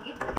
আমাকে